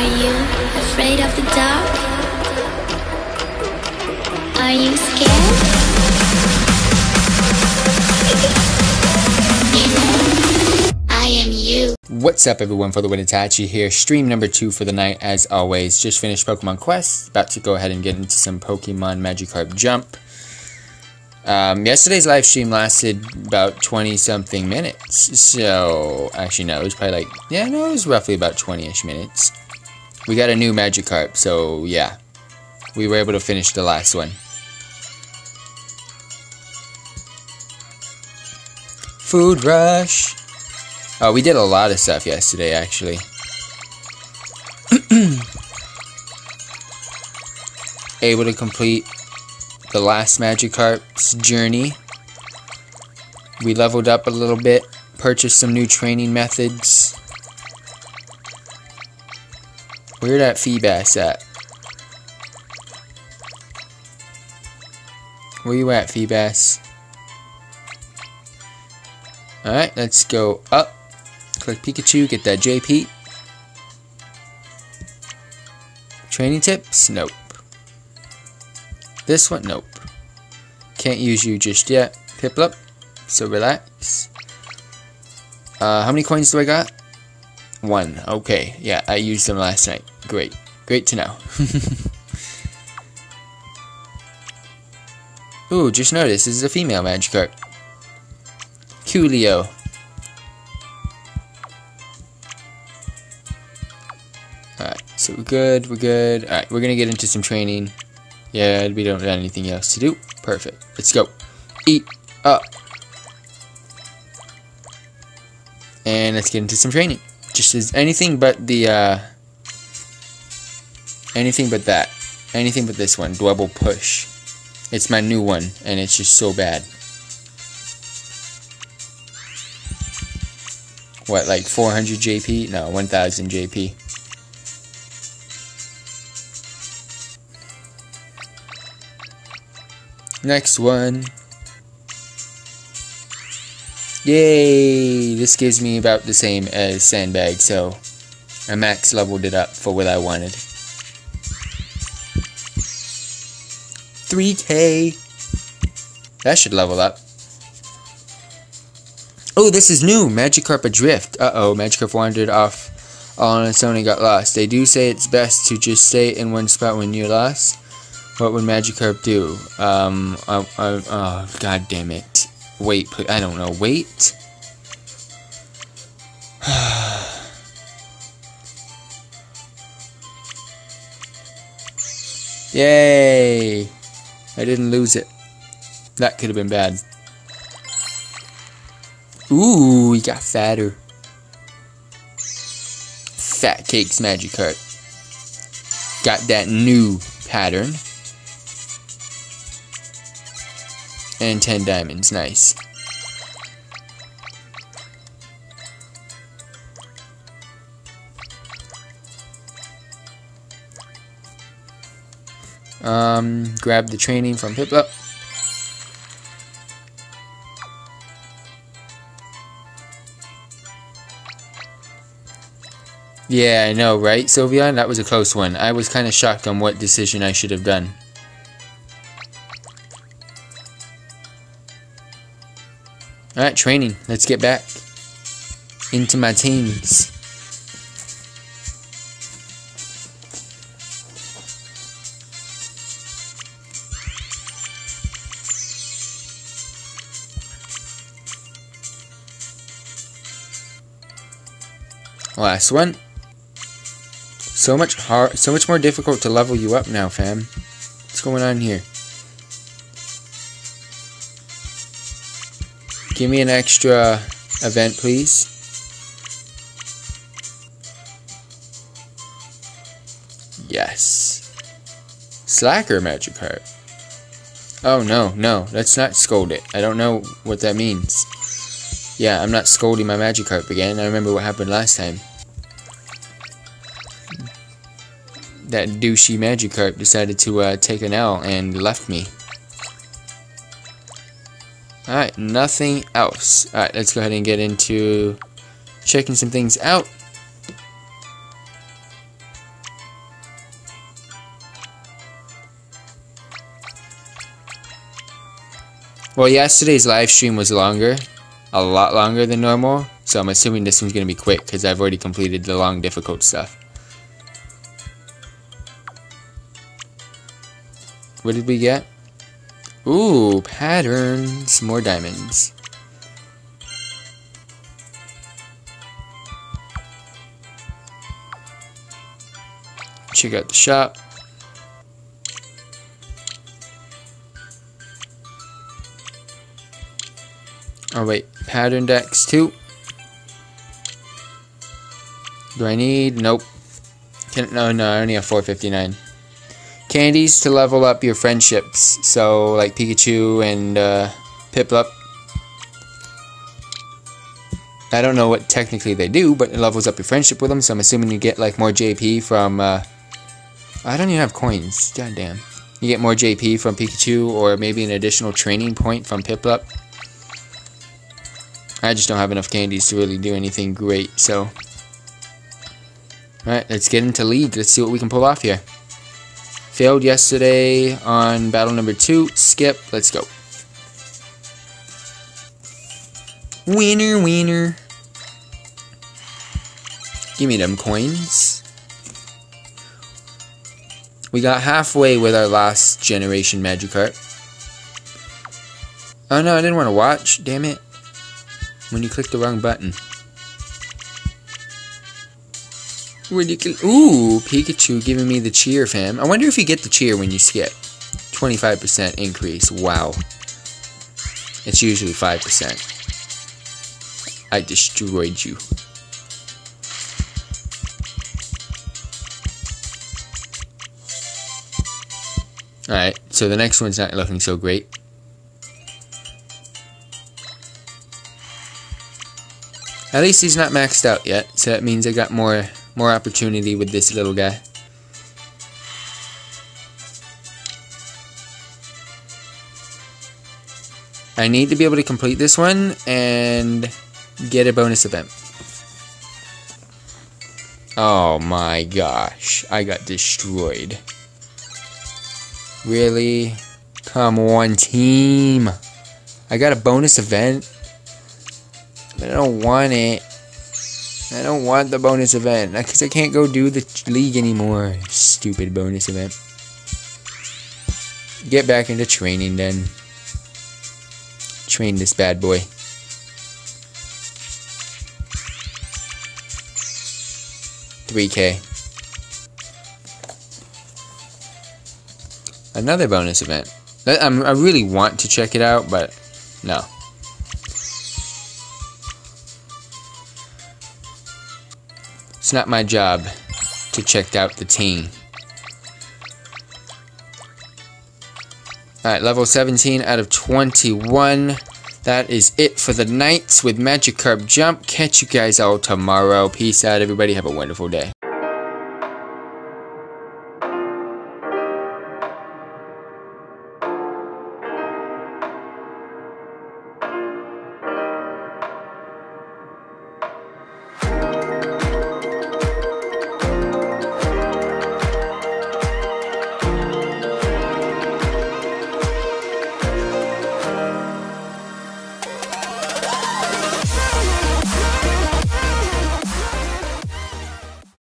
Are you afraid of the dark? Are you scared? I am you. What's up everyone, for the Win Itachi here, stream number 2 for the night as always. Just finished Pokemon Quest, about to go ahead and get into some Pokemon Magikarp Jump. Um, yesterday's live stream lasted about 20 something minutes, so, actually no, it was probably like, yeah, no, it was roughly about 20ish minutes. We got a new Magikarp, so yeah, we were able to finish the last one. Food Rush! Oh, we did a lot of stuff yesterday, actually. Able to complete the last Magikarp's journey. We leveled up a little bit, purchased some new training methods. Where that Feebas at? Where you at, Feebas? Alright, let's go up. Click Pikachu, get that JP. Training tips? Nope. This one? Nope. Can't use you just yet. Piplup, so relax. Uh, how many coins do I got? One. Okay, yeah, I used them last night. Great. Great to know. Ooh, just noticed, this is a female Magikarp. Coolio. Alright, so we're good, we're good. Alright, we're gonna get into some training. Yeah, we don't have anything else to do. Perfect. Let's go. Eat up. And let's get into some training. Just is anything but the, uh, anything but that. Anything but this one, Dwebble Push. It's my new one, and it's just so bad. What, like 400 JP? No, 1000 JP. Next one. Yay! This gives me about the same as Sandbag, so I max leveled it up for what I wanted. 3k! That should level up. Oh, this is new! Magikarp Adrift. Uh-oh, Magikarp wandered off all on its own and got lost. They do say it's best to just stay in one spot when you're lost. What would Magikarp do? Um, uh, uh, oh, god damn it. Wait, I don't know. Wait? Yay! I didn't lose it. That could have been bad. Ooh, he got fatter. Fat Cakes Magikarp. Got that new pattern. And 10 diamonds, nice. Um, grab the training from Piplup. Yeah, I know, right, Sylvia? That was a close one. I was kind of shocked on what decision I should have done. Alright, training. Let's get back into my teams. Last one. So much hard, so much more difficult to level you up now, fam. What's going on here? Give me an extra event, please. Yes. Slacker Magikarp. Oh, no, no. Let's not scold it. I don't know what that means. Yeah, I'm not scolding my Magikarp again. I remember what happened last time. that douchey Magikarp decided to uh, take an L and left me. Alright, nothing else. Alright, let's go ahead and get into checking some things out. Well, yesterday's live stream was longer, a lot longer than normal, so I'm assuming this one's going to be quick because I've already completed the long, difficult stuff. What did we get? Ooh, patterns. More diamonds. Check out the shop. Oh wait, pattern decks too. Do I need? Nope. Can, no, no, I only have 459. Candies to level up your friendships. So, like Pikachu and uh, Piplup. I don't know what technically they do, but it levels up your friendship with them. So I'm assuming you get like more JP from. Uh, I don't even have coins. God damn. You get more JP from Pikachu, or maybe an additional training point from Piplup. I just don't have enough candies to really do anything great. So, alright, let's get into league. Let's see what we can pull off here. Failed yesterday on battle number two. Skip. Let's go. Winner, winner. Give me them coins. We got halfway with our last generation Magikarp. Oh no, I didn't want to watch. Damn it. When you click the wrong button. Can, ooh, Pikachu giving me the cheer, fam. I wonder if you get the cheer when you skip. 25% increase. Wow. It's usually 5%. I destroyed you. Alright, so the next one's not looking so great. At least he's not maxed out yet, so that means I got more more opportunity with this little guy. I need to be able to complete this one and get a bonus event. Oh my gosh, I got destroyed. Really? Come on, team. I got a bonus event. I don't want it. I don't want the bonus event. Because I can't go do the league anymore. Stupid bonus event. Get back into training then. Train this bad boy. Three K. Another bonus event. I'm, I really want to check it out, but no. It's not my job to check out the team. Alright, level 17 out of 21. That is it for the nights with Magikarp Jump. Catch you guys all tomorrow. Peace out, everybody. Have a wonderful day.